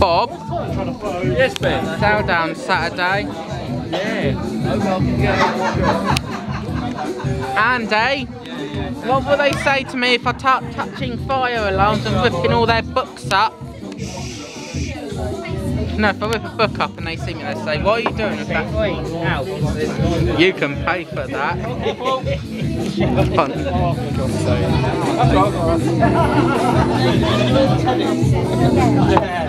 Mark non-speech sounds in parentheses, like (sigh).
Bob, Yes, Ben. Down Saturday. Yeah. Andy, eh? what will they say to me if I start touching fire alarms and ripping all their books up? No, if I rip a book up and they see me, they say, what are you doing with that? You can pay for that. (laughs)